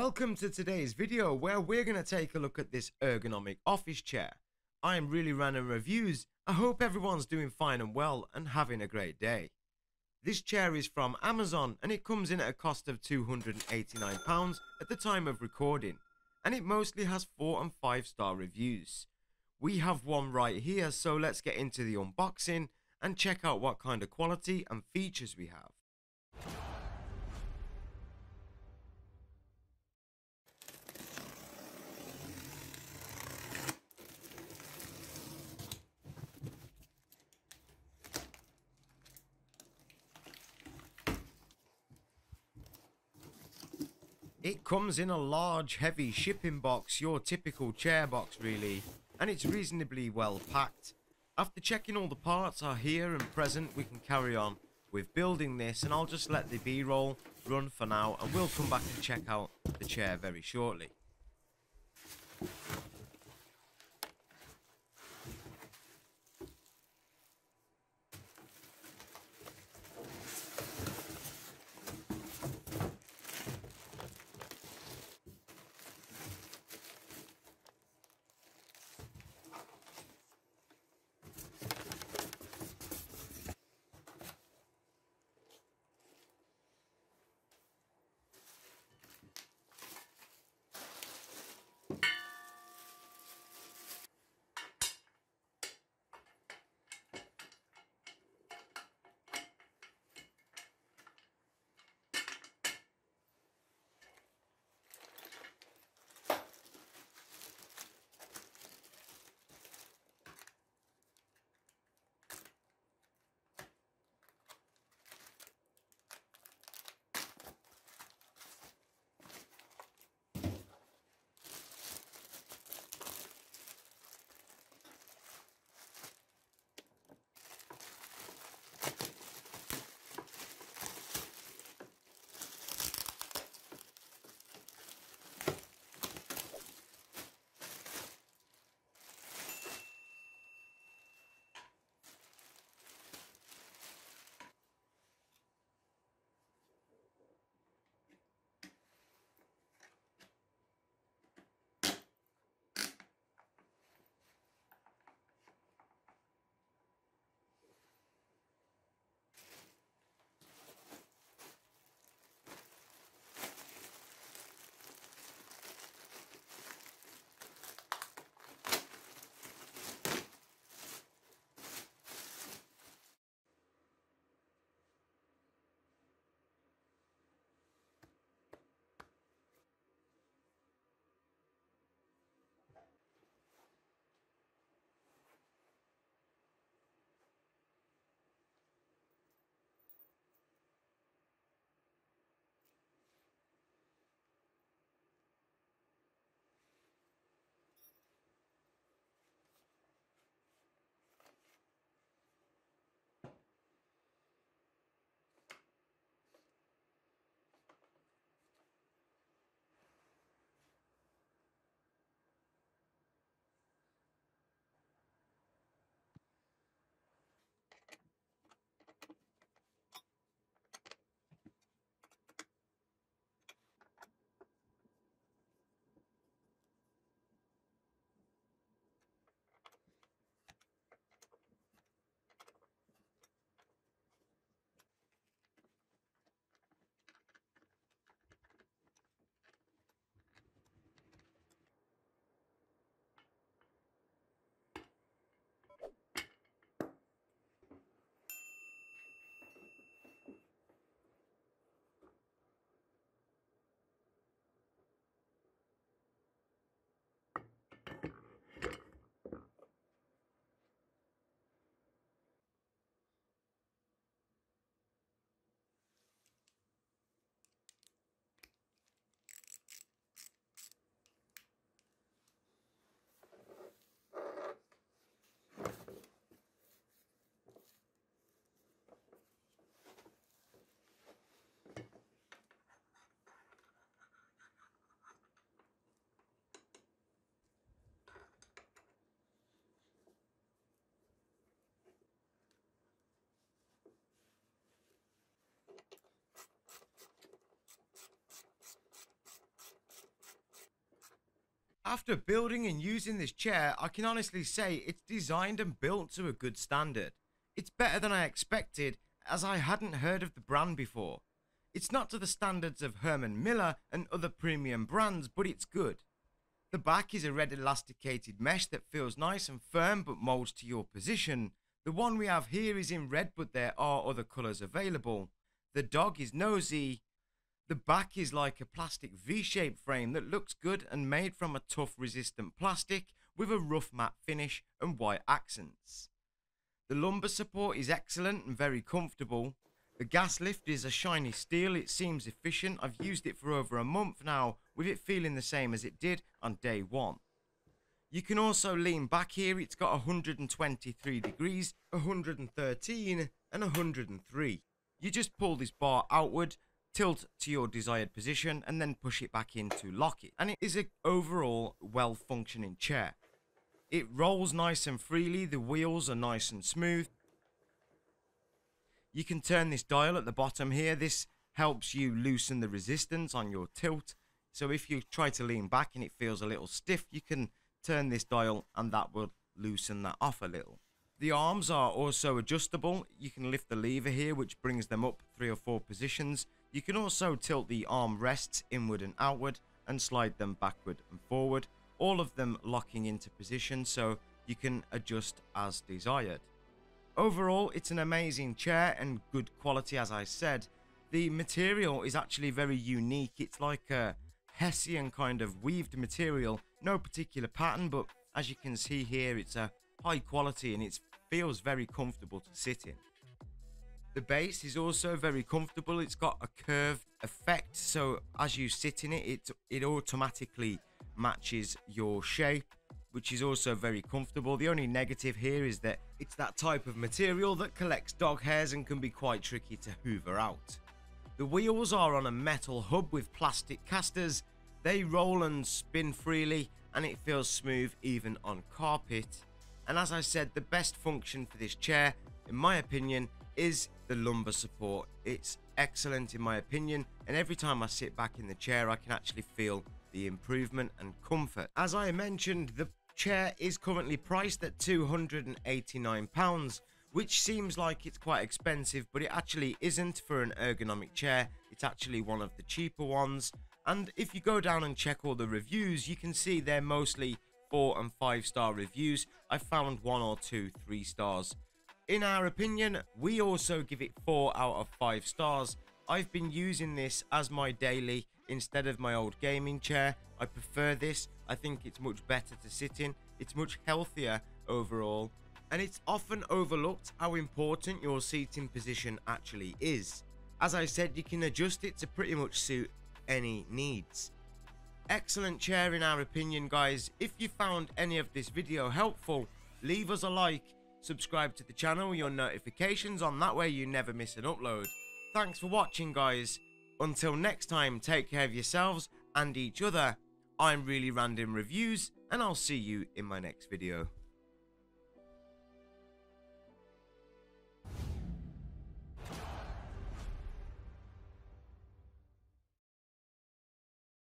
Welcome to today's video where we're going to take a look at this ergonomic office chair. I am really random reviews. I hope everyone's doing fine and well and having a great day. This chair is from Amazon and it comes in at a cost of £289 at the time of recording and it mostly has 4 and 5 star reviews. We have one right here so let's get into the unboxing and check out what kind of quality and features we have. It comes in a large heavy shipping box, your typical chair box really, and it's reasonably well packed. After checking all the parts are here and present, we can carry on with building this and I'll just let the b-roll run for now and we'll come back and check out the chair very shortly. After building and using this chair, I can honestly say it's designed and built to a good standard. It's better than I expected as I hadn't heard of the brand before. It's not to the standards of Herman Miller and other premium brands, but it's good. The back is a red elasticated mesh that feels nice and firm but molds to your position. The one we have here is in red, but there are other colours available. The dog is nosy. The back is like a plastic V-shaped frame that looks good and made from a tough resistant plastic with a rough matte finish and white accents. The lumbar support is excellent and very comfortable. The gas lift is a shiny steel, it seems efficient. I've used it for over a month now with it feeling the same as it did on day one. You can also lean back here, it's got 123 degrees, 113 and 103. You just pull this bar outward, tilt to your desired position and then push it back in to lock it. And it is an overall well functioning chair. It rolls nice and freely, the wheels are nice and smooth. You can turn this dial at the bottom here. This helps you loosen the resistance on your tilt. So if you try to lean back and it feels a little stiff, you can turn this dial and that will loosen that off a little. The arms are also adjustable. You can lift the lever here, which brings them up three or four positions. You can also tilt the arm rests inward and outward and slide them backward and forward, all of them locking into position so you can adjust as desired. Overall, it's an amazing chair and good quality, as I said. The material is actually very unique. It's like a Hessian kind of weaved material, no particular pattern, but as you can see here, it's a high quality and it feels very comfortable to sit in. The base is also very comfortable. It's got a curved effect, so as you sit in it, it, it automatically matches your shape which is also very comfortable. The only negative here is that it's that type of material that collects dog hairs and can be quite tricky to hoover out. The wheels are on a metal hub with plastic casters. They roll and spin freely and it feels smooth even on carpet. And as I said, the best function for this chair, in my opinion, is the lumbar support. It's excellent in my opinion and every time I sit back in the chair I can actually feel the improvement and comfort. As I mentioned, the chair is currently priced at £289, which seems like it's quite expensive, but it actually isn't for an ergonomic chair. It's actually one of the cheaper ones. And if you go down and check all the reviews, you can see they're mostly four and five star reviews. I found one or two three stars. In our opinion, we also give it four out of five stars. I've been using this as my daily instead of my old gaming chair. I prefer this. I think it's much better to sit in. It's much healthier overall. And it's often overlooked how important your seating position actually is. As I said, you can adjust it to pretty much suit any needs. Excellent chair in our opinion guys. If you found any of this video helpful, leave us a like, subscribe to the channel your notifications on that way you never miss an upload. Thanks for watching guys. Until next time, take care of yourselves and each other. I'm Really Random Reviews, and I'll see you in my next video.